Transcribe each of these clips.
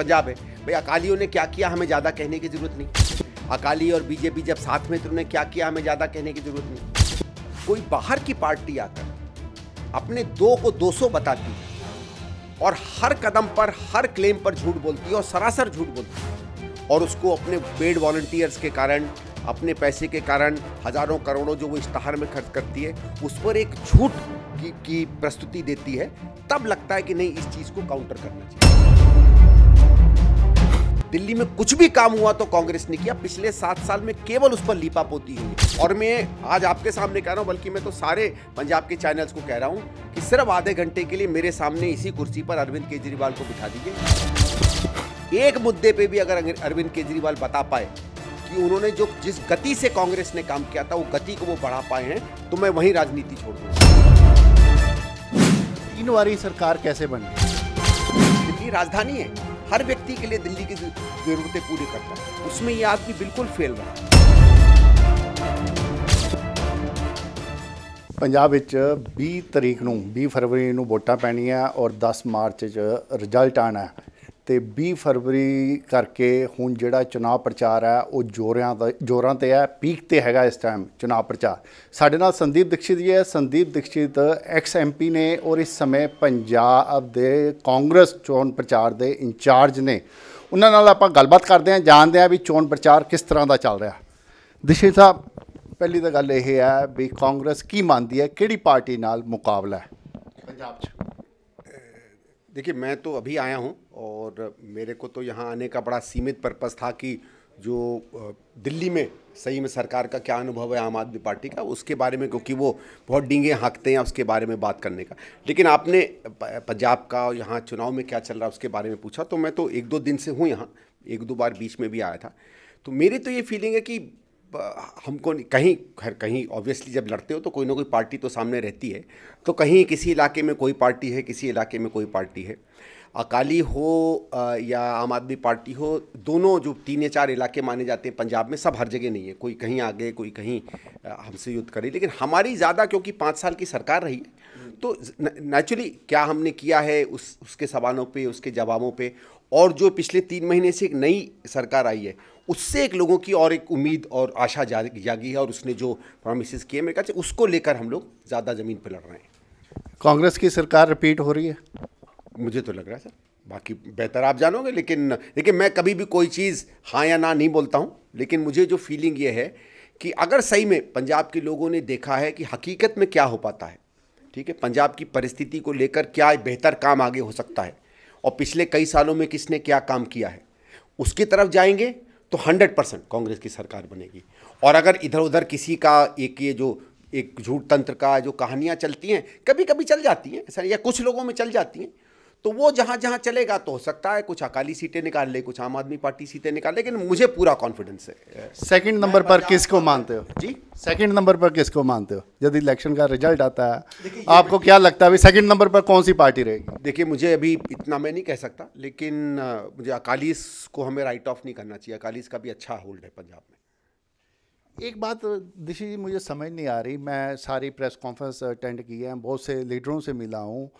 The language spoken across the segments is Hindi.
पंजाब है। भाई अकालियों ने क्या किया? हमें ज़्यादा कहने की ज़रूरत नहीं। अकाली और बीजेपी जब साथ में तो उन्होंने क्या किया? हमें ज़्यादा कहने की ज़रूरत नहीं। कोई बाहर की पार्टी आकर अपने दो को दो सौ बताती और हर कदम पर हर क्लेम पर झूठ बोलती है और सरासर झूठ बोलती है और उसको अपने पेड वॉल्टियर्स के कारण अपने पैसे के कारण हज़ारों करोड़ों जो वो इश्तहार में खर्च करती है उस पर एक झूठ की, की प्रस्तुति देती है तब लगता है कि नहीं इस चीज़ को काउंटर करना चाहिए। दिल्ली में कुछ भी काम हुआ तो कांग्रेस ने किया। पिछले सात साल में केवल उस पर लीपा पोती हुई। और मैं आज आपके सामने कह रहा हूँ बल्कि मैं तो सारे पंजाब के चैनल्स को कह रहा हूँ कि सिर्फ़ आधे घंटे के लिए मेरे सामने इसी कुर्सी पर अरविंद केजरीवाल को बिठा दीजिए। एक मुद्दे पे भी अगर अरविंद केजरीवाल बता पाए कि उन्होंने जो जिस गति से कांग्रेस ने काम किया था वो गति को वो बढ़ा पाए हैं तो मैं वहीं राजनीति छोड़ दूँगा। तीन वारी सरकार कैसे बनी दिल्ली राजधानी है। हर व्यक्ति के लिए दिल्ली की जरूरतें पूरी करता है उसमें ये आदमी बिल्कुल फेल रहा ਪੰਜਾਬ ਵਿੱਚ 20 ਤਰੀਕ ਨੂੰ 20 ਫਰਵਰੀ ਨੂੰ ਵੋਟਾਂ ਪੈਣੀਆਂ ਔਰ 10 ਮਾਰਚ 'ਚ ਰਿਜ਼ਲਟ ਆਣਾ ਤੇ 20 ਫਰਵਰੀ ਕਰਕੇ ਹੁਣ ਜਿਹੜਾ ਚੋਣ ਪ੍ਰਚਾਰ ਹੈ, ਉਹ ਜ਼ੋਰਿਆਂ ਦਾ ਜੋਰਾਂ ਤੇ ਹੈ, ਪੀਕ ਤੇ ਹੈਗਾ ਇਸ ਟਾਈਮ ਚੋਣ ਪ੍ਰਚਾਰ। ਸਾਡੇ ਨਾਲ ਸੰਦੀਪ ਦਿਕਸ਼ਿਤ ਜੀ ਹੈ। ਸੰਦੀਪ ਦਿਕਸ਼ਿਤ ਐਕਸ ਐਮਪੀ ਨੇ ਔਰ ਇਸ ਸਮੇਂ ਪੰਜਾਬ ਦੇ ਕਾਂਗਰਸ ਚੋਣ ਪ੍ਰਚਾਰ ਦੇ ਇੰਚਾਰਜ ਨੇ। ਉਹਨਾਂ ਨਾਲ ਆਪਾਂ ਗੱਲਬਾਤ ਕਰਦੇ ਹਾਂ, ਜਾਣਦੇ ਹਾਂ ਵੀ ਚੋਣ ਪ੍ਰਚਾਰ ਕਿਸ ਤਰ੍ਹਾਂ ਦਾ ਚੱਲ ਰਿਹਾ। ਦਿਕਸ਼ਿਤ ਸਾਹਿਬ, ਪਹਿਲੀ ਤਾਂ ਗੱਲ ਇਹ ਹੈ ਵੀ ਕਾਂਗਰਸ ਕੀ ਮੰਨਦੀ ਹੈ, ਕਿਹੜੀ ਪਾਰਟੀ ਨਾਲ ਮੁਕਾਬਲਾ ਹੈ ਪੰਜਾਬ 'ਚ? देखिए, मैं तो अभी आया हूँ और मेरे को तो यहाँ आने का बड़ा सीमित पर्पज़ था कि जो दिल्ली में सही में सरकार का क्या अनुभव है आम आदमी पार्टी का, उसके बारे में, क्योंकि वो बहुत डींगे हाँकते हैं उसके बारे में बात करने का। लेकिन आपने पंजाब का यहाँ चुनाव में क्या चल रहा है उसके बारे में पूछा तो मैं तो एक दो दिन से हूँ यहाँ, एक दो बार बीच में भी आया था। तो मेरी तो ये फीलिंग है कि हमको कहीं, खैर, कहीं ऑब्वियसली जब लड़ते हो तो कोई ना कोई पार्टी तो सामने रहती है। तो कहीं किसी इलाके में कोई पार्टी है, किसी इलाके में कोई पार्टी है। अकाली हो या आम आदमी पार्टी हो, दोनों जो तीन या चार इलाके माने जाते हैं पंजाब में, सब हर जगह नहीं है। कोई कहीं आगे, कोई कहीं हमसे युद्ध करे। लेकिन हमारी ज़्यादा, क्योंकि पाँच साल की सरकार रही है तो नेचुरली क्या हमने किया है उस, उसके सवालों पे, उसके जवाबों पे? और जो पिछले तीन महीने से एक नई सरकार आई है उससे एक लोगों की और एक उम्मीद और आशा जागी है और उसने जो प्रोमिस किए मेरे ख्याल से उसको लेकर हम लोग ज़्यादा ज़मीन पर लड़ रहे हैं। कांग्रेस की सरकार रिपीट हो रही है? मुझे तो लग रहा है सर बाकी बेहतर आप जानोगे लेकिन लेकिन मैं कभी भी कोई चीज़ हाँ या ना नहीं बोलता हूँ लेकिन मुझे जो फीलिंग ये है कि अगर सही में पंजाब के लोगों ने देखा है कि हकीकत में क्या हो पाता है ठीक है पंजाब की परिस्थिति को लेकर क्या बेहतर काम आगे हो सकता है और पिछले कई सालों में किसने क्या काम किया है उसकी तरफ़ जाएँगे तो हंड्रेड परसेंट कांग्रेस की सरकार बनेगी। और अगर इधर उधर किसी का एक ये जो, एक झूठ तंत्र का जो कहानियाँ चलती हैं कभी कभी चल जाती हैं, ऐसा या कुछ लोगों में चल जाती हैं। तो वो जहाँ जहाँ चलेगा तो हो सकता है कुछ अकाली सीटें निकाल ले कुछ आम आदमी पार्टी सीटें निकाल लेकिन मुझे पूरा कॉन्फिडेंस है। सेकंड नंबर पर किसको मानते हो? जी? सेकंड नंबर पर किसको मानते हो? जब इलेक्शन का रिज़ल्ट आता है आपको क्या लगता है अभी सेकंड नंबर पर कौन सी पार्टी रहेगी? देखिए मुझे अभी इतना मैं नहीं कह सकता लेकिन मुझे अकालीस को हमें राइट ऑफ़ नहीं करना चाहिए। अकालीस का भी अच्छा होल्ड है पंजाब में। एक बात दिशी जी मुझे समझ नहीं आ रही। मैं सारी प्रेस कॉन्फ्रेंस अटेंड की है बहुत से लीडरों से मिला हूँ।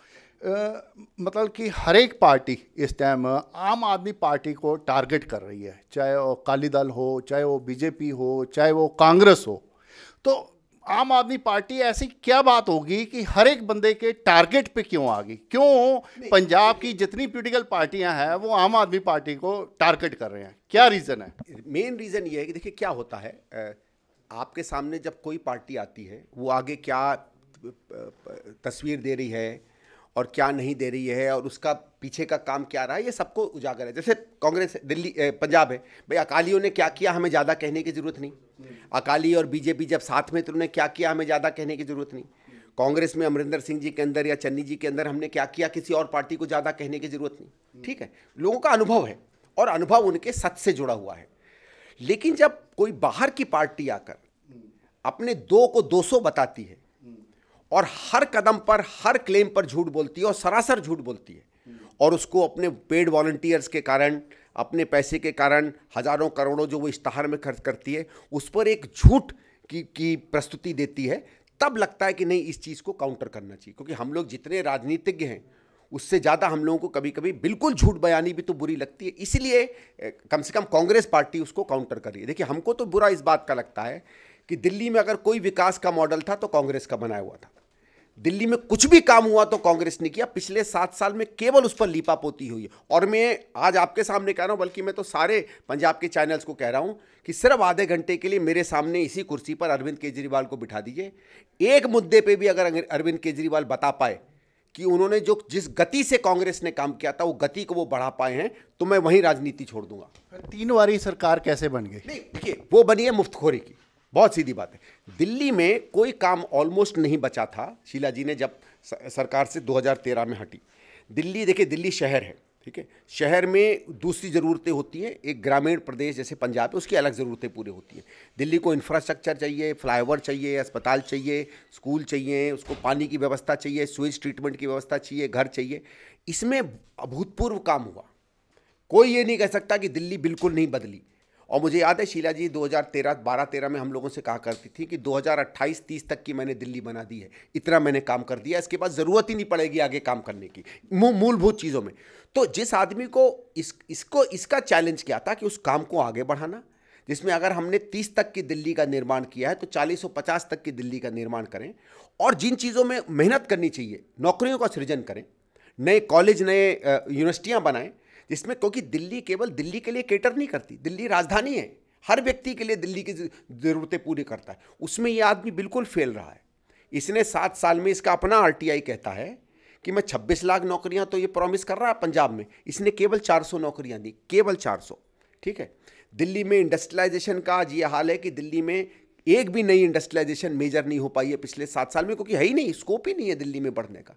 मतलब कि हर एक पार्टी इस टाइम आम आदमी पार्टी को टारगेट कर रही है चाहे वो अकाली दल हो चाहे वो बीजेपी हो चाहे वो कांग्रेस हो। तो आम आदमी पार्टी ऐसी क्या बात होगी कि हर एक बंदे के टारगेट पे क्यों आ गई? क्यों पंजाब की जितनी पोलिटिकल पार्टियाँ हैं वो आम आदमी पार्टी को टारगेट कर रहे हैं? क्या रीज़न है? मेन रीज़न ये है कि देखिए क्या होता है आपके सामने जब कोई पार्टी आती है वो आगे क्या तस्वीर दे रही है और क्या नहीं दे रही है और उसका पीछे का काम क्या रहा है, ये सबको उजागर है। जैसे कांग्रेस, दिल्ली पंजाब है। भाई, अकालियों ने क्या किया? हमें ज़्यादा कहने की ज़रूरत नहीं। अकाली और बीजेपी जब साथ में तो उन्होंने क्या किया? हमें ज़्यादा कहने की ज़रूरत नहीं। कांग्रेस में अमरिंदर सिंह जी के अंदर या चन्नी जी के अंदर हमने क्या किया? किसी और पार्टी को ज़्यादा कहने की ज़रूरत नहीं। ठीक है? लोगों का अनुभव है और अनुभव उनके सच से जुड़ा हुआ है। लेकिन जब कोई बाहर की पार्टी आकर अपने दो को दो सौ बताती है और हर कदम पर, हर क्लेम पर झूठ बोलती है और सरासर झूठ बोलती है। और उसको अपने पेड वॉल्टियर्स के कारण, अपने पैसे के कारण, हज़ारों करोड़ों जो वो इश्तहार में खर्च करती है, उस पर एक झूठ की की प्रस्तुति देती है। तब लगता है कि नहीं, इस चीज़ को काउंटर करना चाहिए, क्योंकि हम लोग जितने राजनीतिज्ञ हैं, उससे ज़्यादा हम लोगों को कभी कभी बिल्कुल झूठ बयानी भी तो बुरी लगती है। इसलिए कम से कम कांग्रेस पार्टी उसको काउंटर कर रही है। देखिए, हमको तो बुरा इस बात का लगता है कि दिल्ली में अगर कोई विकास का मॉडल था तो कांग्रेस का बनाया हुआ था। दिल्ली में कुछ भी काम हुआ तो कांग्रेस ने किया। पिछले सात साल में केवल उस पर लीपापोती हुई। है और मैं आज आपके सामने कह रहा हूँ बल्कि मैं तो सारे पंजाब के चैनल्स को कह रहा हूँ कि सिर्फ़ आधे घंटे के लिए मेरे सामने इसी कुर्सी पर अरविंद केजरीवाल को बिठा दीजिए। एक मुद्दे पे भी अगर अरविंद केजरीवाल बता पाए कि उन्होंने जो जिस गति से कांग्रेस ने काम किया था वो गति को वो बढ़ा पाए हैं तो मैं वहीं राजनीति छोड़ दूँगा। तीन बारी सरकार कैसे बन गई? नहीं देखिए वो बनी है मुफ्तखोरी की। बहुत सीधी बात है। दिल्ली में कोई काम ऑलमोस्ट नहीं बचा था, शीला जी ने जब सरकार से 2013 में हटी। दिल्ली, देखिए, दिल्ली शहर है, ठीक है? शहर में दूसरी ज़रूरतें होती हैं, एक ग्रामीण प्रदेश जैसे पंजाब है उसकी अलग ज़रूरतें पूरी होती हैं। दिल्ली को इंफ्रास्ट्रक्चर चाहिए फ्लाईओवर चाहिए, अस्पताल चाहिए स्कूल चाहिए, उसको पानी की व्यवस्था चाहिए स्विच ट्रीटमेंट की व्यवस्था चाहिए, घर चाहिए। इसमें अभूतपूर्व काम हुआ। कोई ये नहीं कह सकता कि दिल्ली बिल्कुल नहीं बदली। और मुझे याद है, शीला जी 2013 12 13 में हम लोगों से कहा करती थी कि 2028 30 तक की मैंने दिल्ली बना दी है। इतना मैंने काम कर दिया, इसके बाद ज़रूरत ही नहीं पड़ेगी आगे काम करने की मूलभूत चीज़ों में। तो जिस आदमी को इस, इसको, इसका चैलेंज क्या था कि उस काम को आगे बढ़ाना, जिसमें अगर हमने 30 तक की दिल्ली का निर्माण किया है तो 40 और 50 तक की दिल्ली का निर्माण करें, और जिन चीज़ों में मेहनत करनी चाहिए, नौकरियों का सृजन करें, नए कॉलेज नए यूनिवर्सिटियाँ बनाएँ जिसमें क्योंकि दिल्ली केवल दिल्ली के लिए केटर नहीं करती, दिल्ली राजधानी है। हर व्यक्ति के लिए दिल्ली की ज़रूरतें पूरी करता है। उसमें ये आदमी बिल्कुल फेल रहा है। इसने सात साल में इसका अपना आरटीआई कहता है कि मैं 26 लाख नौकरियाँ तो ये प्रॉमिस कर रहा है पंजाब में। इसने केवल 400 नौकरियाँ दी, केवल 400 ठीक है? दिल्ली में इंडस्ट्रियलाइजेशन का आज ये हाल है कि दिल्ली में एक भी नई इंडस्ट्रियलाइजेशन मेजर नहीं हो पाई है पिछले सात साल में, क्योंकि है ही नहीं स्कोप ही नहीं है दिल्ली में बढ़ने का।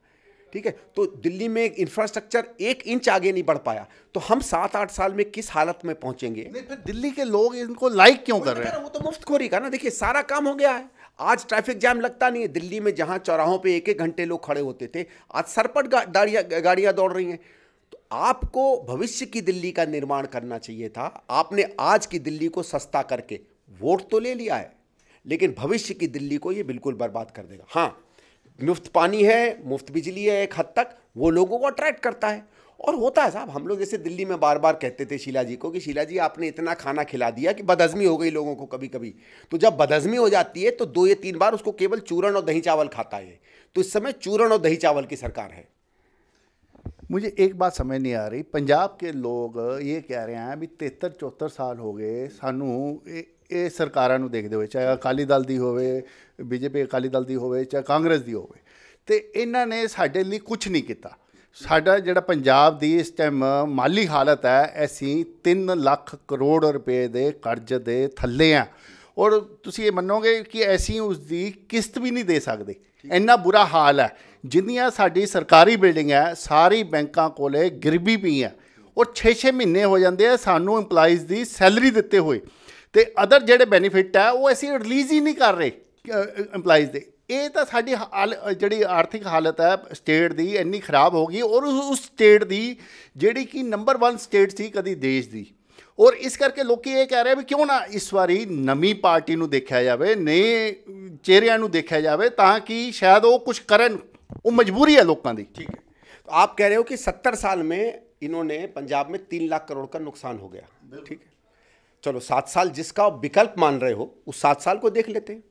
ठीक है? तो दिल्ली में इंफ्रास्ट्रक्चर एक इंच आगे नहीं बढ़ पाया। तो हम सात आठ साल में किस हालत में पहुँचेंगे? नहीं फिर दिल्ली के लोग इनको लाइक क्यों कर रहे हैं? वो तो मुफ़्त खोरी का ना। देखिए सारा काम हो गया है। आज ट्रैफ़िक जैम लगता नहीं है। दिल्ली में जहाँ चौराहों पे एक एक घंटे लोग खड़े होते थे आज सरपट गाड़ियाँ गाड़ियाँ दौड़ रही हैं। तो आपको भविष्य की दिल्ली का निर्माण करना चाहिए था। आपने आज की दिल्ली को सस्ता करके वोट तो ले लिया है लेकिन भविष्य की दिल्ली को ये बिल्कुल बर्बाद कर देगा। हाँ मुफ़्त पानी है, मुफ़्त बिजली है एक हद तक, वो लोगों को अट्रैक्ट करता है। और होता है साहब, हम लोग जैसे दिल्ली में बार बार कहते थे शीला जी को कि शीला जी, आपने इतना खाना खिला दिया कि बदहजमी हो गई लोगों को कभी कभी तो जब बदहजमी हो जाती है तो दो या तीन बार उसको केवल चूरण और दही चावल खाता है। तो इस समय चूरण और दही चावल की सरकार है। मुझे एक बात समझ नहीं आ रही। पंजाब के लोग ये कह रहे हैं, अभी तिहत्तर चौहत्तर साल हो गए, सानू ਇਹ ਸਰਕਾਰਾਂ ਨੂੰ ਦੇਖਦੇ ਹੋਏ, ਚਾਹੇ ਅਕਾਲੀ ਦਲ ਦੀ ਹੋਵੇ, ਬੀਜੇਪੀ ਅਕਾਲੀ ਦਲ ਦੀ ਹੋਵੇ, ਚਾਹੇ ਕਾਂਗਰਸ ਦੀ ਹੋਵੇ, ਤੇ ਇਹਨਾਂ ਨੇ ਸਾਡੇ ਲਈ ਕੁਝ ਨਹੀਂ ਕੀਤਾ। ਸਾਡਾ ਜਿਹੜਾ ਪੰਜਾਬ ਦੀ ਇਸ ਟਾਈਮ ਮਾਲੀ ਹਾਲਤ ਹੈ, ਅਸੀਂ 3 ਲੱਖ ਕਰੋੜ ਰੁਪਏ ਦੇ ਕਰਜ਼ ਦੇ ਥੱਲੇ ਆ ਔਰ ਤੁਸੀਂ ਇਹ ਮੰਨੋਗੇ ਕਿ ਅਸੀਂ ਉਸ ਦੀ ਕਿਸ਼ਤ ਵੀ ਨਹੀਂ ਦੇ ਸਕਦੇ। ਇੰਨਾ ਬੁਰਾ ਹਾਲ ਹੈ। ਜਿੰਨੀਆਂ ਸਾਡੀ ਸਰਕਾਰੀ ਬਿਲਡਿੰਗ ਹੈ, ਸਾਰੀ ਬੈਂਕਾਂ ਕੋਲੇ ਗਿਰਬੀ ਪਈ ਹੈ। ਔਰ 6-6 ਮਹੀਨੇ ਹੋ ਜਾਂਦੇ ਆ, ਸਾਨੂੰ EMPLOYEES ਦੀ ਸੈਲਰੀ ਦਿੱਤੇ ਹੋਏ। ਤੇ ਅਦਰ ਜਿਹੜੇ ਬੈਨੀਫਿਟ ਹੈ ਉਹ ਅਸੀਂ ਰਿਲੀਜ਼ ਹੀ ਨਹੀਂ ਕਰ ਰਹੇ EMPLOYEES ਦੇ ਇਹ ਤਾਂ ਸਾਡੀ ਜਿਹੜੀ ਆਰਥਿਕ ਹਾਲਤ ਹੈ ਸਟੇਟ ਦੀ ਇੰਨੀ ਖਰਾਬ ਹੋ ਗਈ ਔਰ ਉਸ ਸਟੇਟ ਦੀ ਜਿਹੜੀ ਕਿ ਨੰਬਰ 1 ਸਟੇਟ ਸੀ ਕਦੀ ਦੇਸ਼ ਦੀ ਔਰ ਇਸ ਕਰਕੇ ਲੋਕੀ ਇਹ ਕਹਿ ਰਹੇ ਵੀ ਕਿਉਂ ਨਾ ਇਸ ਵਾਰੀ ਨਵੀਂ ਪਾਰਟੀ ਨੂੰ ਦੇਖਿਆ ਜਾਵੇ ਨਏ ਚਿਹਰਿਆਂ ਨੂੰ ਦੇਖਿਆ ਜਾਵੇ ਤਾਂ ਕਿ ਸ਼ਾਇਦ ਉਹ ਕੁਝ ਕਰਨ ਉਹ ਮਜਬੂਰੀ ਹੈ ਲੋਕਾਂ ਦੀ ਠੀਕ ਹੈ तो आप कह रहे हो कि सत्तर साल में इन्होंने पंजाब में तीन लाख करोड़ का नुकसान हो गया ठीक है चलो सात साल जिसका विकल्प मान रहे हो, उस सात साल को देख लेते हैं।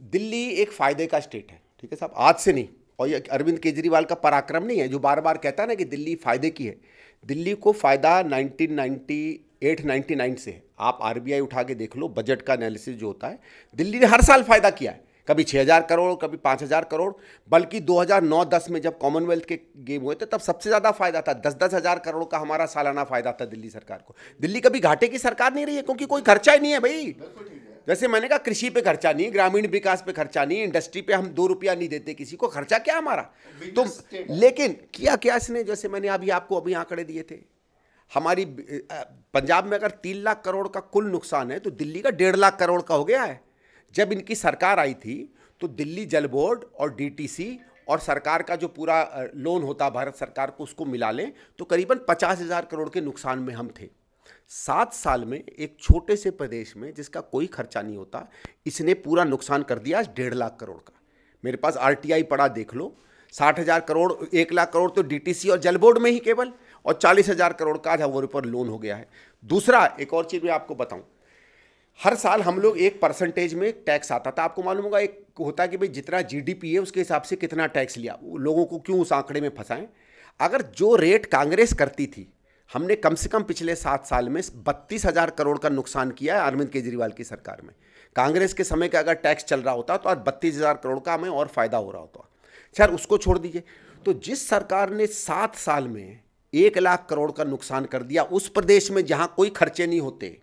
दिल्ली एक फ़ायदे का स्टेट है, ठीक है साहब? आज से नहीं। और ये अरविंद केजरीवाल का पराक्रम नहीं है, जो बार बार कहता है ना कि दिल्ली फ़ायदे की है। दिल्ली को फ़ायदा 1998 99 से है। आप आरबीआई उठा के देख लो बजट का एनालिसिस जो होता है, दिल्ली ने हर साल फ़ायदा किया है। कभी 6000 करोड़ कभी 5000 करोड़ बल्कि 2009-10 में जब कॉमनवेल्थ के गेम हुए थे तब सबसे ज़्यादा फ़ायदा था। दस दस हज़ार करोड़ का हमारा सालाना फ़ायदा था दिल्ली सरकार को। दिल्ली कभी घाटे की सरकार नहीं रही है क्योंकि कोई खर्चा ही नहीं है भाई। जैसे मैंने कहा कृषि पे खर्चा नहीं ग्रामीण विकास पे खर्चा नहीं इंडस्ट्री पे हम दो रुपया नहीं देते किसी को खर्चा क्या हमारा? तो लेकिन किया क्या इसने? जैसे मैंने अभी आपको अभी आंकड़े दिए थे। हमारी पंजाब में अगर तीन लाख करोड़ का कुल नुकसान है तो दिल्ली का डेढ़ लाख करोड़ का हो गया है। जब इनकी सरकार आई थी तो दिल्ली जल बोर्ड और डीटीसी और सरकार का जो पूरा लोन होता भारत सरकार को उसको मिला लें तो करीबन पचास हज़ार करोड़ के नुकसान में हम थे। सात साल में एक छोटे से प्रदेश में जिसका कोई खर्चा नहीं होता, इसने पूरा नुकसान कर दिया आज डेढ़ लाख करोड़ का। मेरे पास आरटीआई पड़ा, देख लो। साठ हज़ार करोड़, एक लाख करोड़ तो डीटीसी और जल बोर्ड में ही केवल, और चालीस हज़ार करोड़ का आज वो ऊपर लोन हो गया है। दूसरा, एक और चीज़ मैं आपको बताऊँ हर साल हम लोग एक परसेंटेज में टैक्स आता था। आपको मालूम होगा, एक होता है कि भाई जितना जीडीपी है, उसके हिसाब से कितना टैक्स लिया। लोगों को क्यों उस आंकड़े में फंसाएँ? अगर जो रेट कांग्रेस करती थी, हमने कम से कम पिछले सात साल में बत्तीस हज़ार करोड़ का नुकसान किया है अरविंद केजरीवाल की सरकार में। कांग्रेस के समय का अगर टैक्स चल रहा होता तो आज बत्तीस हज़ार करोड़ का हमें और फ़ायदा हो रहा होता। खैर, उसको छोड़ दीजिए। तो जिस सरकार ने सात साल में एक लाख करोड़ का नुकसान कर दिया, उस प्रदेश में जहाँ कोई खर्चे नहीं होते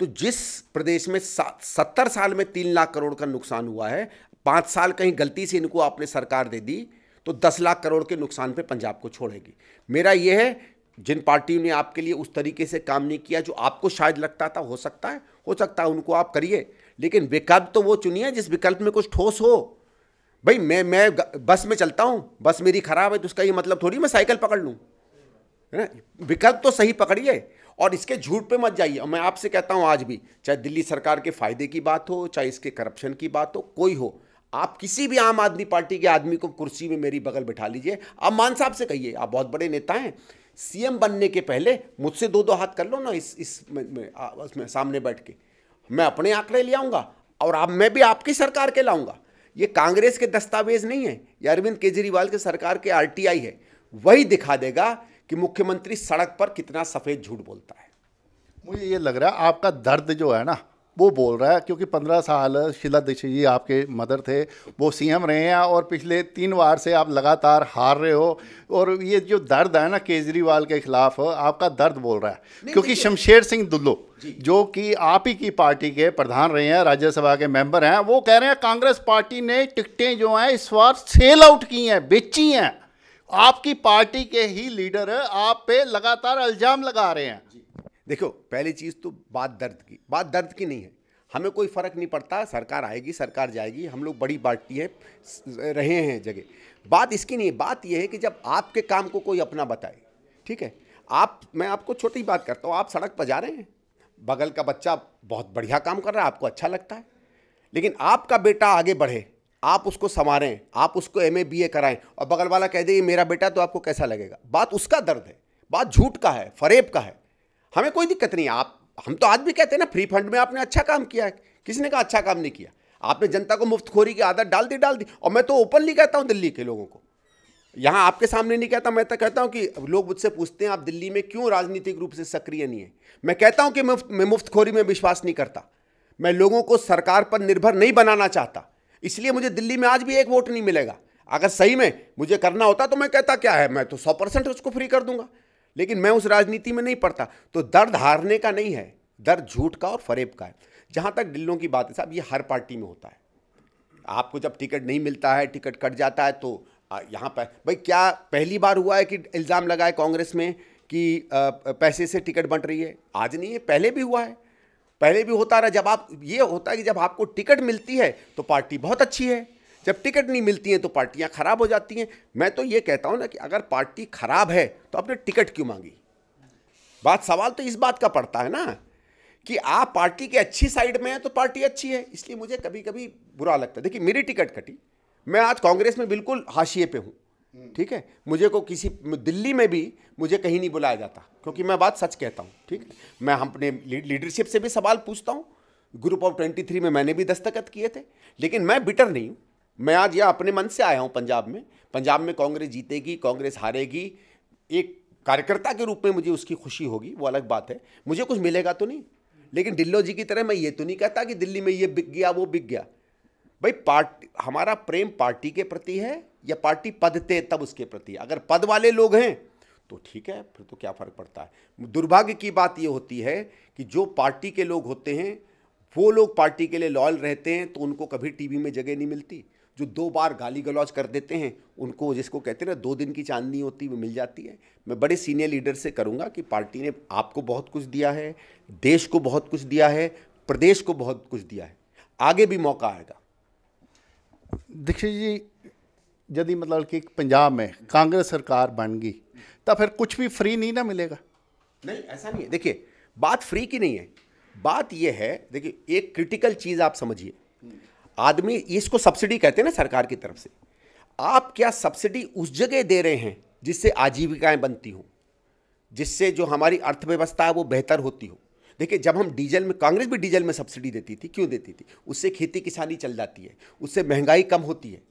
तो जिस प्रदेश में सत्तर साल में तीन लाख करोड़ का नुकसान हुआ है, पाँच साल कहीं गलती से इनको आपने सरकार दे दी तो दस लाख करोड़ के नुकसान पे पंजाब को छोड़ेगी। मेरा यह है, जिन पार्टियों ने आपके लिए उस तरीके से काम नहीं किया, जो आपको शायद लगता था, हो सकता है, हो सकता है उनको आप करिए, लेकिन विकल्प तो वो चुनिए, जिस विकल्प में कुछ ठोस हो। भाई, मैं मैं बस में चलता हूँ, बस मेरी खराब है तो उसका ये मतलब थोड़ी मैं साइकिल पकड़ लूँ, है ना? विकल्प तो सही पकड़िए और इसके झूठ पे मत जाइए। मैं आपसे कहता हूँ आज भी चाहे दिल्ली सरकार के फ़ायदे की बात हो चाहे इसके करप्शन की बात हो कोई हो आप किसी भी आम आदमी पार्टी के आदमी को कुर्सी में मेरी बगल बिठा लीजिए। आप मान साहब से कहिए आप बहुत बड़े नेता हैं। सीएम बनने के पहले मुझसे दो दो हाथ कर लो ना इस इस में, सामने बैठ के। मैं अपने आंकड़े ले आऊँगा और आप मैं भी आपकी सरकार के लाऊँगा। ये कांग्रेस के दस्तावेज़ नहीं है। ये अरविंद केजरीवाल के सरकार के आरटीआई है। वही दिखा देगा कि मुख्यमंत्री सड़क पर कितना सफ़ेद झूठ बोलता है। मुझे ये लग रहा है आपका दर्द जो है ना वो बोल रहा है क्योंकि पंद्रह साल शीला दीक्षित जी आपके मदर थे वो सीएम रहे हैं और पिछले तीन बार से आप लगातार हार रहे हो और ये जो दर्द है ना केजरीवाल के खिलाफ आपका दर्द बोल रहा है। क्योंकि शमशेर सिंह दुल्लो जो। कि आप ही की पार्टी के प्रधान रहे हैं राज्यसभा के मेंबर हैं वो कह रहे हैं कांग्रेस पार्टी ने टिकटें जो हैं इस बार सेल आउट की हैं बेची हैं। आपकी पार्टी के ही लीडर आप पे लगातार इल्ज़ाम लगा रहे हैं। देखो, पहली चीज़ तो बात दर्द की। बात दर्द की नहीं है। हमें कोई फ़र्क नहीं पड़ता, सरकार आएगी, सरकार जाएगी, हम लोग बड़ी पार्टी है रहे हैं जगह। बात इसकी नहीं बात यह है कि जब आपके काम को कोई अपना बताए, ठीक है? आप, मैं आपको छोटी बात करता हूँ, आप सड़क पर जा रहे हैं। बगल का बच्चा बहुत बढ़िया काम कर रहा है, आपको अच्छा लगता है। लेकिन आपका बेटा आगे बढ़े आप उसको संवारें, आप उसको एम ए बी ए कराएँ और बगल वाला कह दे, ये मेरा बेटा तो आपको कैसा लगेगा? बात उसका दर्द है, बात झूठ का है, फरेब का है। हमें कोई दिक्कत नहीं, आप, हम तो आज भी कहते हैं ना, फ्री फंड में आपने अच्छा काम किया है। किसी ने कहा अच्छा काम नहीं किया। आपने जनता को मुफ्तखोरी की आदत डाल दी डाल दी और मैं तो ओपनली कहता हूँ दिल्ली के लोगों को। यहाँ आपके सामने नहीं कहता, मैं तो कहता हूँ कि लोग मुझसे पूछते हैं, आप दिल्ली में क्यों राजनीतिक रूप से सक्रिय नहीं है? मैं कहता हूँ कि मैं मुफ्तखोरी में विश्वास नहीं करता। मैं लोगों को सरकार पर निर्भर नहीं बनाना चाहता। इसलिए मुझे दिल्ली में आज भी एक वोट नहीं मिलेगा। अगर सही में मुझे करना होता तो मैं कहता, क्या है? मैं तो सौ परसेंट उसको फ्री कर दूँगा। लेकिन मैं उस राजनीति में नहीं पड़ता। तो दर्द हारने का नहीं है, दर्द झूठ का और फरेब का है। जहाँ तक दिल्लों की बात है, साहब, ये हर पार्टी में होता है। आपको जब टिकट नहीं मिलता है, टिकट कट जाता है तो यहाँ पर भाई, क्या पहली बार हुआ है कि इल्ज़ाम लगाए कांग्रेस में कि पैसे से टिकट बंट रही है? आज नहीं है, पहले भी हुआ है। पहले भी होता रहा, जब आप, ये होता है कि जब आपको टिकट मिलती है तो पार्टी बहुत अच्छी है। जब टिकट नहीं मिलती हैं तो पार्टियाँ खराब हो जाती हैं। मैं तो ये कहता हूँ ना कि अगर पार्टी खराब है तो आपने टिकट क्यों मांगी? बात, सवाल तो इस बात का पड़ता है ना कि आप पार्टी के अच्छी साइड में हैं तो पार्टी अच्छी है। इसलिए मुझे कभी कभी बुरा लगता है। देखिए, मेरी टिकट कटी। मैं आज कांग्रेस में बिल्कुल हाशिए पे हूँ। ठीक है? मुझे को किसी दिल्ली में भी मुझे कहीं नहीं बुलाया जाता, क्योंकि मैं बात सच कहता हूँ, ठीक है? मैं अपने लीडरशिप से भी सवाल पूछता हूँ। ग्रुप ऑफ़ ट्वेंटी थ्री में मैंने भी दस्तखत किए थे, लेकिन मैं बिटर नहीं हूँ। मैं आज यह अपने मन से आया हूँ पंजाब में। पंजाब में कांग्रेस जीतेगी, कांग्रेस हारेगी, एक कार्यकर्ता के रूप में मुझे उसकी खुशी होगी, वो अलग बात है। मुझे कुछ मिलेगा तो नहीं। लेकिन डिल्लो जी की तरह मैं ये तो नहीं कहता कि दिल्ली में ये बिक गया, वो बिक गया। भाई पार्टी, हमारा प्रेम पार्टी के प्रति है या पार्टी पद थे तब उसके प्रति। अगर पद वाले लोग हैं तो ठीक है, फिर तो क्या फ़र्क पड़ता है? दुर्भाग्य की बात ये होती है कि जो पार्टी के लोग होते हैं, वो लोग पार्टी के लिए लॉयल रहते हैं तो उनको कभी टीवी में जगह नहीं मिलती। जो दो बार गाली गलौज कर देते हैं, उनको जिसको कहते हैं ना, दो दिन की चांदनी होती, वो मिल जाती है। मैं बड़े सीनियर लीडर से करूँगा कि पार्टी ने आपको बहुत कुछ दिया है, देश को बहुत कुछ दिया है, प्रदेश को बहुत कुछ दिया है। आगे भी मौका आएगा। दीक्षित जी यदि मतलब कि पंजाब में कांग्रेस सरकार बन गई तो फिर कुछ भी फ्री नहीं ना मिलेगा। नहीं, ऐसा नहीं है। देखिए, बात फ्री की नहीं है। बात यह है, देखिए, एक क्रिटिकल चीज़ आप समझिए। आदमी इसको सब्सिडी कहते हैं ना सरकार की तरफ़ से। आप क्या सब्सिडी उस जगह दे रहे हैं जिससे आजीविकाएँ बनती हों? जिससे जो हमारी अर्थव्यवस्था है वो बेहतर होती हो? देखिए, जब हम डीजल में, कांग्रेस भी डीजल में सब्सिडी देती थी, क्यों देती थी? उससे खेती किसानी चल जाती है, उससे महँगाई कम होती है।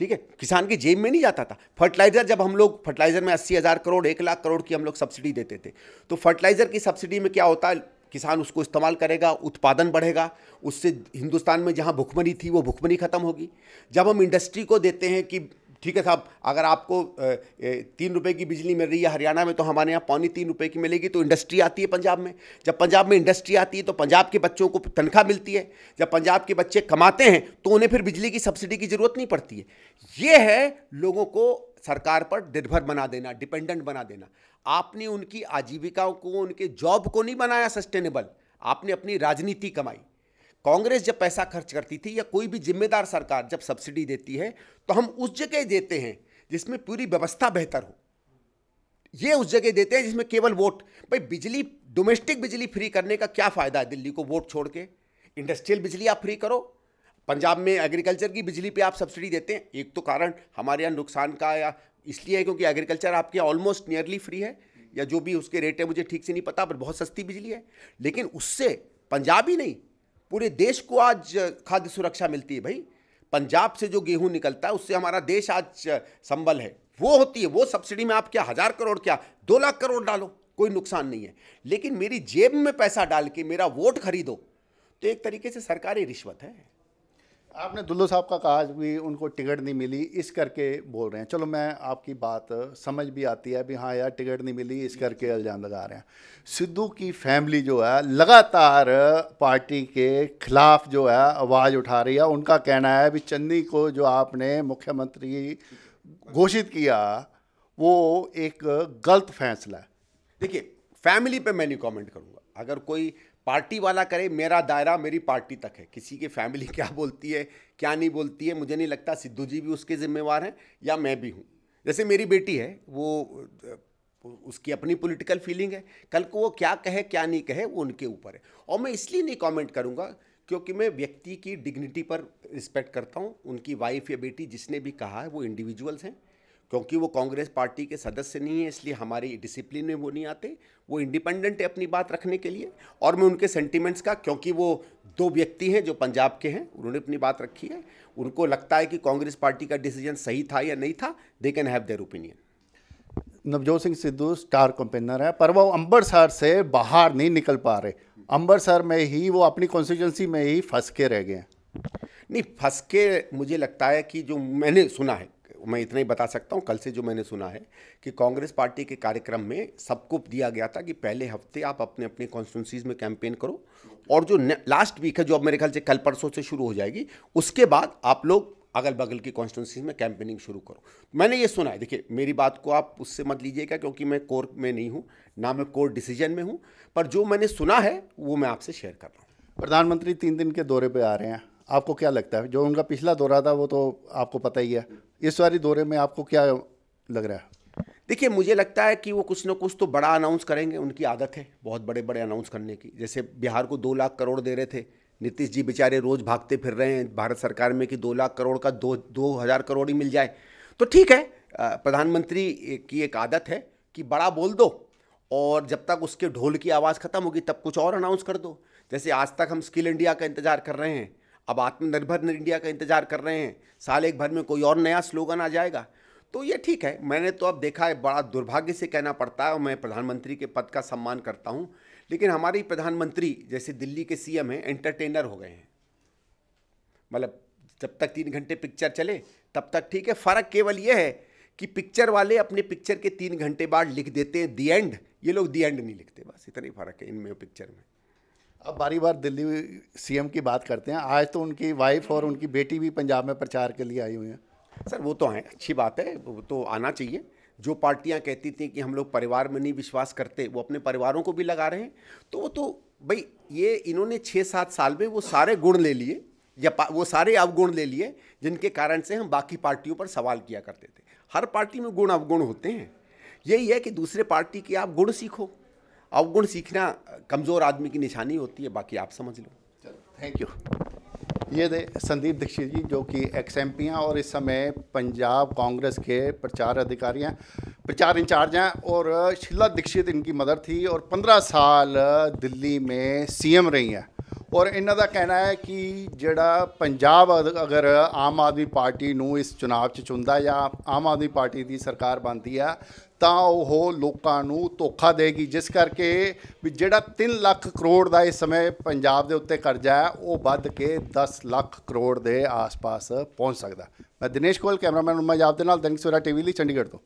ठीक है? किसान की जेब में नहीं जाता था। फर्टिलाइज़र जब हम लोग, फर्टिलाइज़र में अस्सी हज़ार करोड़, एक लाख करोड़ की हम लोग सब्सिडी देते थे। तो फर्टिलाइज़र की सब्सिडी में क्या होता है? किसान उसको इस्तेमाल करेगा, उत्पादन बढ़ेगा। उससे हिंदुस्तान में जहाँ भुखमरी थी, वो भुखमरी खत्म होगी। जब हम इंडस्ट्री को देते हैं कि ठीक है साहब, अगर आपको तीन रुपए की बिजली मिल रही है हरियाणा में तो हमारे यहाँ पौनी तीन रुपए की मिलेगी तो इंडस्ट्री आती है पंजाब में। जब पंजाब में इंडस्ट्री आती है तो पंजाब के बच्चों को तनख्वाह मिलती है। जब पंजाब के बच्चे कमाते हैं तो उन्हें फिर बिजली की सब्सिडी की ज़रूरत नहीं पड़ती है। ये है लोगों को सरकार पर निर्भर बना देना, डिपेंडेंट बना देना। आपने उनकी आजीविकाओं को, उनके जॉब को नहीं बनाया सस्टेनेबल। आपने अपनी राजनीति कमाई। कांग्रेस जब पैसा खर्च करती थी या कोई भी जिम्मेदार सरकार जब सब्सिडी देती है तो हम उस जगह देते हैं जिसमें पूरी व्यवस्था बेहतर हो। ये उस जगह देते हैं जिसमें केवल वोट। भाई बिजली, डोमेस्टिक बिजली फ्री करने का क्या फ़ायदा है दिल्ली को वोट छोड़ के? इंडस्ट्रियल बिजली आप फ्री करो। पंजाब में एग्रीकल्चर की बिजली पे आप सब्सिडी देते हैं। एक तो कारण हमारे यहाँ नुकसान का या इसलिए है क्योंकि एग्रीकल्चर आपके ऑलमोस्ट नियरली फ्री है। या जो भी उसके रेट है, मुझे ठीक से नहीं पता, पर बहुत सस्ती बिजली है। लेकिन उससे पंजाब ही नहीं पूरे देश को आज खाद्य सुरक्षा मिलती है भाई। पंजाब से जो गेहूँ निकलता है, उससे हमारा देश आज संबल है। वो होती है, वो सब्सिडी में आप क्या, हज़ार करोड़ क्या, दो लाख करोड़ डालो, कोई नुकसान नहीं है। लेकिन मेरी जेब में पैसा डाल के मेरा वोट खरीदो तो एक तरीके से सरकारी रिश्वत है। आपने दुल्लो साहब का कहा भी उनको टिकट नहीं मिली, इस करके बोल रहे हैं। चलो मैं आपकी बात समझ भी आती है, भी हाँ यार टिकट नहीं मिली, इस करके इल्ज़ाम लगा रहे हैं। सिद्धू की फैमिली जो है, लगातार पार्टी के खिलाफ जो है, आवाज़ उठा रही है। उनका कहना है भी चन्नी को जो आपने मुख्यमंत्री घोषित किया, वो एक गलत फैसला है। देखिए, फैमिली पे मैं नहीं कमेंट करूँगा। अगर कोई पार्टी वाला करे, मेरा दायरा मेरी पार्टी तक है। किसी की फैमिली क्या बोलती है, क्या नहीं बोलती है, मुझे नहीं लगता सिद्धू जी भी उसके ज़िम्मेवार हैं या मैं भी हूँ। जैसे मेरी बेटी है, वो, उसकी अपनी पॉलिटिकल फीलिंग है। कल को वो क्या कहे, क्या नहीं कहे, वो उनके ऊपर है। और मैं इसलिए नहीं कमेंट करूँगा क्योंकि मैं व्यक्ति की डिग्निटी पर रिस्पेक्ट करता हूँ। उनकी वाइफ या बेटी जिसने भी कहा है, वो इंडिविजुअल्स हैं। क्योंकि वो कांग्रेस पार्टी के सदस्य नहीं है इसलिए हमारी डिसिप्लिन में वो नहीं आते। वो इंडिपेंडेंट है अपनी बात रखने के लिए। और मैं उनके सेंटिमेंट्स का क्योंकि वो दो व्यक्ति हैं जो पंजाब के हैं उन्होंने अपनी बात रखी है। उनको लगता है कि कांग्रेस पार्टी का डिसीज़न सही था या नहीं था they can have their opinion Navjot Singh Sidhu star campaigner है पर वो अम्बरसर से बाहर नहीं निकल पा रहे। अम्बरसर में ही वो अपनी कॉन्स्टिट्यूंसी में ही फंस के रह गए नहीं फंस के मुझे लगता है कि जो मैंने सुना है मैं इतना ही बता सकता हूँ, कल से जो मैंने सुना है कि कांग्रेस पार्टी के कार्यक्रम में सबको दिया गया था कि पहले हफ़्ते आप अपने अपने कॉन्स्टिट्यूंसीज में कैंपेन करो और जो लास्ट वीक है, जो अब मेरे ख्याल से कल परसों से शुरू हो जाएगी, उसके बाद आप लोग अगल बगल की कॉन्स्टिट्यूंसीज में कैंपेनिंग शुरू करो। मैंने ये सुना है, देखिए, मेरी बात को आप उससे मत लीजिएगा क्योंकि मैं कोर्ट में नहीं हूँ, ना मैं कोर्ट डिसीज़न में हूँ, पर जो मैंने सुना है, वो मैं आपसे शेयर कर रहा हूँ। प्रधानमंत्री तीन दिन के दौरे पर आ रहे हैं, आपको क्या लगता है? जो उनका पिछला दौरा था, वो तो आपको पता ही है इस वाली दौरे में आपको क्या लग रहा है? देखिए, मुझे लगता है कि वो कुछ ना कुछ तो बड़ा अनाउंस करेंगे, उनकी आदत है बहुत बड़े बड़े अनाउंस करने की। जैसे बिहार को दो लाख करोड़ दे रहे थे, नीतीश जी बेचारे रोज़ भागते फिर रहे हैं, भारत सरकार में कि दो लाख करोड़ का दो दो हज़ार करोड़ ही मिल जाए। तो ठीक है प्रधानमंत्री की एक आदत है कि बड़ा बोल दो और जब तक उसके ढोल की आवाज़ ख़त्म होगी तब कुछ और अनाउंस कर दो। जैसे आज तक हम स्किल इंडिया का इंतज़ार कर रहे हैं अब आत्मनिर्भर इंडिया का इंतज़ार कर रहे हैं। साल एक भर में कोई और नया स्लोगन आ जाएगा। तो ये ठीक है, मैंने तो अब देखा है, बड़ा दुर्भाग्य से कहना पड़ता है और मैं प्रधानमंत्री के पद का सम्मान करता हूँ। लेकिन हमारी प्रधानमंत्री, जैसे दिल्ली के सीएम हैं एंटरटेनर हो गए हैं। मतलब जब तक तीन घंटे पिक्चर चले, तब तक ठीक है। फ़र्क केवल ये है कि पिक्चर वाले अपने पिक्चर के तीन घंटे बाद लिख देते हैं दी एंड ये लोग दी एंड नहीं लिखते, बस इतना ही फ़र्क है इनमें पिक्चर में। अब बारी बार दिल्ली सीएम की बात करते हैं। आज तो उनकी वाइफ और उनकी बेटी भी पंजाब में प्रचार के लिए आई हुई हैं। सर, वो तो हैं। अच्छी बात है, वो तो आना चाहिए। जो पार्टियाँ कहती थी कि हम लोग परिवार में नहीं विश्वास करते, वो अपने परिवारों को भी लगा रहे हैं। तो वो तो भाई, ये इन्होंने छः सात साल में वो सारे गुण ले लिए, या वो सारे अवगुण ले लिए, जिनके कारण से हम बाकी पार्टियों पर सवाल किया करते थे। हर पार्टी में गुण अवगुण होते हैं। यही है कि दूसरे पार्टी के आप गुण सीखो। अवगुण सीखना कमज़ोर आदमी की निशानी होती है बाकी आप समझ लो थैंक यू ये दे संदीप दीक्षित जी जो कि एक्स एम हैं और इस समय पंजाब कांग्रेस के प्रचार अधिकारी हैं प्रचार इंचार्ज हैं और शीला दीक्षित इनकी मदर थी और 15 साल दिल्ली में सीएम रही हैं ਔਰ ਇਹਨਾਂ ਦਾ ਕਹਿਣਾ ਹੈ ਕਿ ਜਿਹੜਾ ਪੰਜਾਬ ਅਗ- ਅਗਰ ਆਮ ਆਦਮੀ ਪਾਰਟੀ ਨੂੰ ਇਸ ਚੁਣਾਵ 'ਚ ਚੁਣਦਾ ਜਾਂ ਆਮ ਆਦਮੀ ਪਾਰਟੀ ਦੀ ਸਰਕਾਰ ਬਣਦੀ ਆ ਤਾਂ ਉਹ ਲੋਕਾਂ ਨੂੰ ਧੋਖਾ ਦੇਗੀ। ਜਿਸ ਕਰਕੇ ਵੀ ਜਿਹੜਾ 3 ਲੱਖ ਕਰੋੜ ਦਾ ਇਸ ਸਮੇਂ ਪੰਜਾਬ ਦੇ ਉੱਤੇ ਕਰਜ਼ਾ ਹੈ, ਉਹ ਵੱਧ ਕੇ 10 ਲੱਖ ਕਰੋੜ ਦੇ ਆਸ-ਪਾਸ ਪਹੁੰਚ ਸਕਦਾ ਮੈਂ ਦਿਨੇਸ਼ ਕੋਲ ਕੈਮਰਾਮੈਨ ਉਮਾ ਜਾਬ ਦੇ ਨਾਲ ਦੈਨਿਕ ਸਵੇਰਾ ਟੀਵੀ ਲਈ ਚੰਡੀਗੜ੍ਹ ਤੋਂ।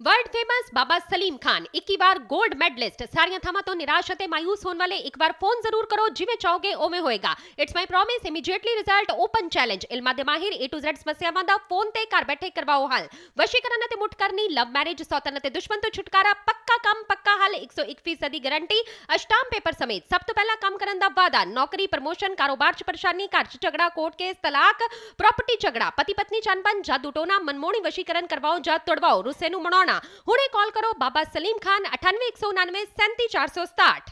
वर्ल्ड फ़ेमस बाबा सलीम खान एक बार गोल्ड मेडलिस्ट सारिया थामा तो निराश थे मायूस होने वाले एक बार फ़ोन ज़रूर करो जिम्मे चाहोगे ओवे होएगा। It's my promise immediately result open challenge इलमा दे माहिर ए टू जेड समस्यावां दा फ़ोन ते घर बैठे करवाओ हल। वशीकरण ते मुटकरनी लव मैरिज सौतन ते दुश्मन तो छुटकारा, पक्का काम, पक्का हल 101% गारंटी अष्टाम पेपर समेत, सब तो पहला काम करन दा वादा, नौकरी प्रमोशन कारोबार च परेशानी, घर चगड़ा झगड़ा कोर्ट केस तलाक प्रॉपर्टी झगड़ा पति पत्नी चनपन जा दुटोना मनमोणी वशीकरण करवाओ जा तोड़वाओ रुसे नु लुधियाना कॉल करो बाबा सलीम खान अठानवे एक सौ उन्नवे सैंती चार सौ सताठ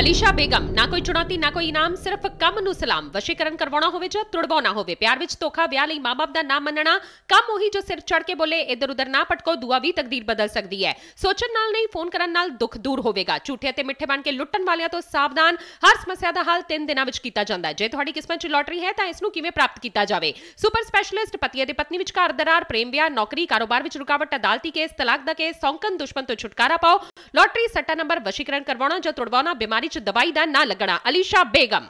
ਅਲੀਸ਼ਾ ਬੇਗਮ, ਨਾ ਕੋਈ ਚੁਣੌਤੀ, ਨਾ ਕੋਈ ਇਨਾਮ, ਸਿਰਫ ਕੰਮ ਨੂੰ ਸਲਾਮ। ਵਸ਼ੀਕਰਨ ਕਰਵਾਉਣਾ ਹੋਵੇ ਜਾਂ ਤੁੜਵਾਉਣਾ ਹੋਵੇ, ਪਿਆਰ ਵਿੱਚ ਧੋਖਾ, ਵਿਆਹ ਲਈ ਮਾਪੇ ਦਾ ਨਾਮ ਮੰਨਣਾ, ਕੰਮ ਉਹੀ ਜੋ ਸਿਰ ਚੜ ਕੇ ਬੋਲੇ, ਇਧਰ ਉਧਰ ਨਾ ਪਟਕੋ ਦੁਆ ਵੀ ਤਕਦੀਰ ਬਦਲ ਸਕਦੀ ਹੈ। ਸੋਚਣ ਨਾਲ ਨਹੀਂ, ਫੋਨ ਕਰਨ ਨਾਲ ਦੁੱਖ ਦੂਰ ਹੋਵੇਗਾ। ਝੂਠੇ ਅਤੇ ਮਿੱਠੇ ਬਣ ਕੇ ਲੁੱਟਣ ਵਾਲਿਆਂ ਤੋਂ ਸਾਵਧਾਨ, ਹਰ ਸਮੱਸਿਆ ਦਾ ਹੱਲ 3 ਦਿਨਾਂ ਵਿੱਚ ਕੀਤਾ ਜਾਂਦਾ ਹੈ। ਜੇ ਤੁਹਾਡੀ ਕਿਸਮਤ 'ਚ ਲੋਟਰੀ ਹੈ, ਤਾਂ ਇਸ ਨੂੰ ਕਿਵੇਂ ਪ੍ਰਾਪਤ ਕੀਤਾ ਜਾਵੇ? ਸੁਪਰ ਸਪੈਸ਼ਲਿਸਟ ਪਤੀ ਅਤੇ ਪਤਨੀ ਵਿਚਕਾਰ ਦਰਾਰ, ਪ੍ਰੇਮ ਵਿਆਹ, ਨੌਕਰੀ, ਕਾਰੋਬਾਰ ਵਿੱਚ ਰੁਕਾਵਟ, ਅਦਾਲਤੀ ਕੇਸ, ਤਲਾਕ ਦਾ ਕੇਸ, ਸੌਂਕਣ ਦੁਸ਼ਮਣ ਤੋਂ ਛੁਟਕਾਰਾ ਪਾਓ। ਲੋਟਰੀ ਸੱਟਾ ਨੰਬਰ ਵਸ਼ੀਕਰਨ ਕਰਵਾਉਣਾ ਜਾਂ ਤੁੜਵਾਉਣਾ ਬਿਮਾਰੀ ਨਾੜੀ 'ਚ ਦਵਾਈ ਦਾ ਨਾ ਲੱਗਣਾ ਅਲੀਸ਼ਾ ਬੇਗਮ